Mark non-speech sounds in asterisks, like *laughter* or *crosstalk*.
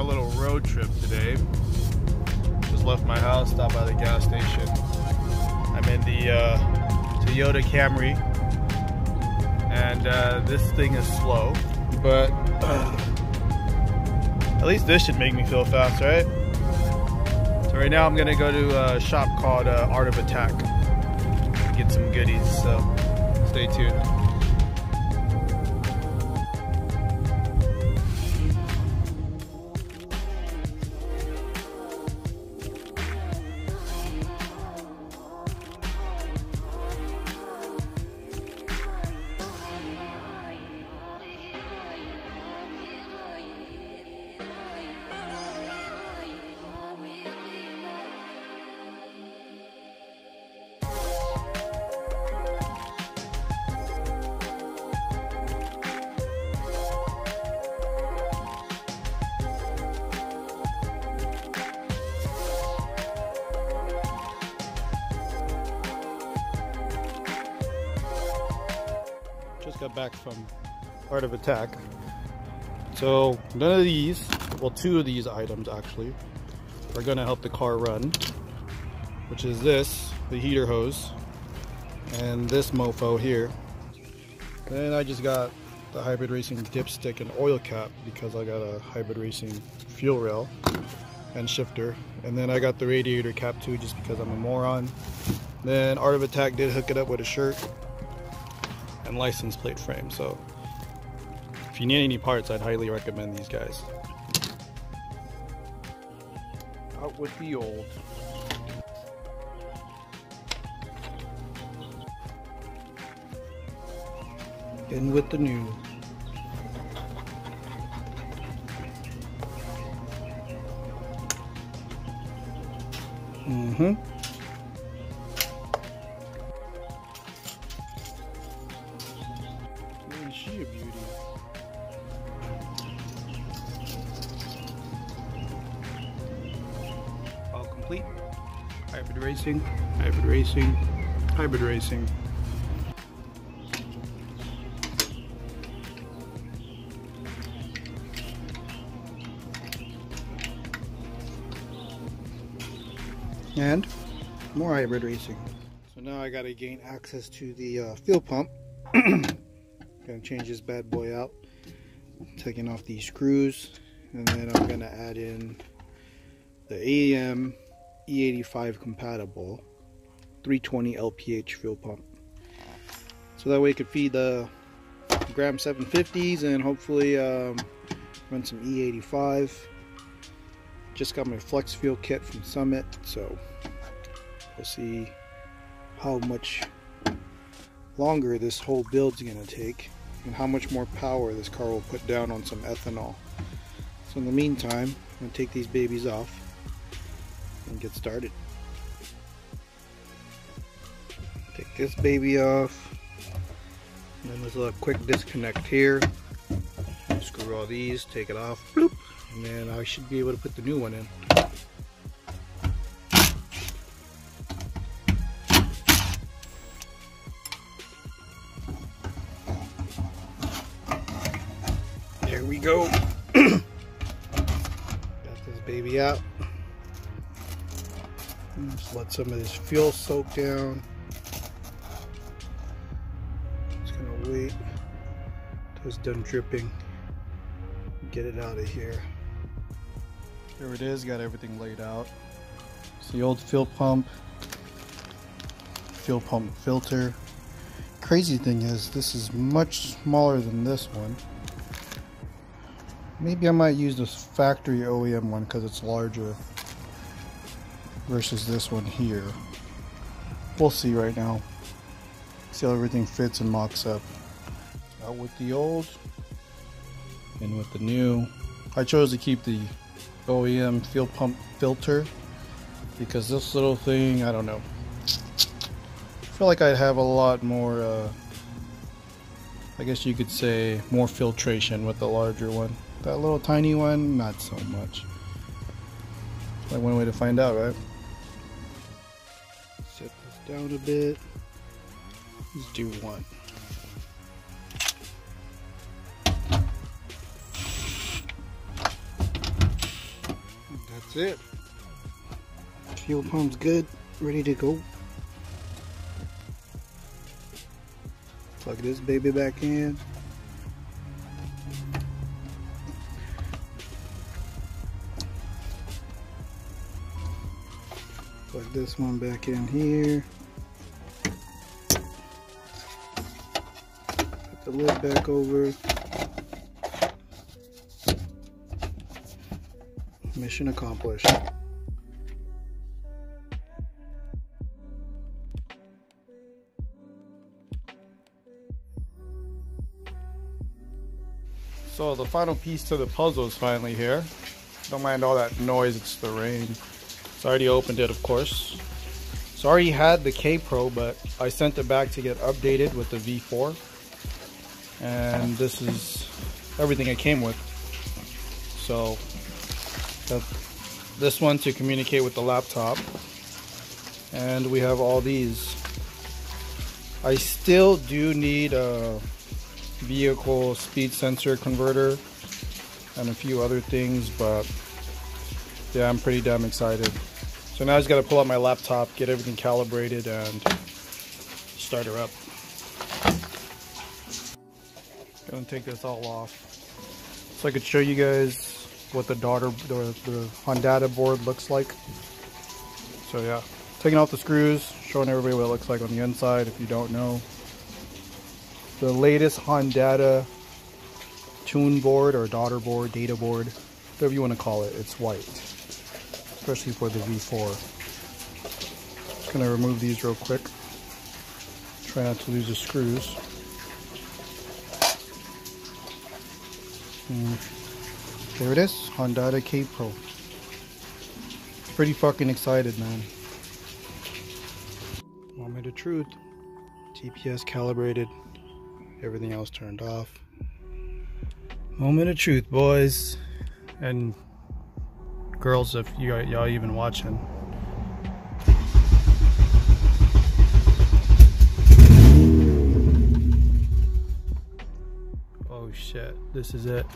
a little road trip today. Just left my house, stopped by the gas station. I'm in the uh, Toyota Camry, and uh, this thing is slow, but *clears throat* at least this should make me feel fast, right? So right now I'm gonna go to a shop called uh, Art of Attack, get some goodies. So stay tuned. Got back from Art of Attack. So none of these, well two of these items actually, are gonna help the car run, which is this, the heater hose, and this mofo here. Then I just got the Hybrid Racing dipstick and oil cap because I got a Hybrid Racing fuel rail and shifter. And then I got the radiator cap too just because I'm a moron. Then Art of Attack did hook it up with a shirt and license plate frame. So if you need any parts, I'd highly recommend these guys. Out with the old. In with the new. Mm-hmm. Complete. Hybrid racing, hybrid racing, hybrid racing. And more hybrid racing. So now I gotta gain access to the uh, fuel pump. *clears throat* Gonna change this bad boy out. Taking off these screws. And then I'm gonna add in the AEM E85 compatible 320 LPH fuel pump. So that way it could feed the Gram 750s and hopefully um, run some E85. Just got my flex fuel kit from Summit, so we'll see how much longer this whole build's gonna take and how much more power this car will put down on some ethanol. So in the meantime, I'm gonna take these babies off and get started. Take this baby off. And then there's a quick disconnect here. Screw all these, take it off, bloop, and then I should be able to put the new one in. There we go. *clears throat* Got this baby out. Just let some of this fuel soak down. Just gonna wait till it's done dripping. Get it out of here. There it is, got everything laid out. It's the old fuel pump, fuel pump filter. Crazy thing is, this is much smaller than this one. Maybe I might use this factory OEM one because it's larger versus this one here. We'll see right now. See how everything fits and mocks up. Out with the old and with the new. I chose to keep the OEM fuel pump filter because this little thing, I don't know. I feel like I'd have a lot more, uh, I guess you could say, more filtration with the larger one. That little tiny one, not so much. Like one way to find out, right? Down a bit. Let's do one. That's it. Fuel pump's good, ready to go. Plug this baby back in. Plug this one back in here. The lid back over. Mission accomplished. So the final piece to the puzzle is finally here. Don't mind all that noise, it's the rain. It's already opened it, of course. It's already had the K Pro, but I sent it back to get updated with the V4. And this is everything it came with. So uh, this one to communicate with the laptop. And we have all these. I still do need a vehicle speed sensor converter and a few other things, but yeah, I'm pretty damn excited. So now I just gotta pull out my laptop, get everything calibrated, and start her up. Gonna take this all off. So I could show you guys what the daughter, the, the Hondata board looks like. So yeah, taking off the screws, showing everybody what it looks like on the inside if you don't know. The latest Hondata tune board or daughter board, data board, whatever you want to call it, it's white. Especially for the V4. Just gonna remove these real quick. Try not to lose the screws. Hmm. There it is, Hondata K Pro. Pretty fucking excited, man. Moment of truth. TPS calibrated. Everything else turned off. Moment of truth, boys. And girls, if y'all even watching. Shit, this is it.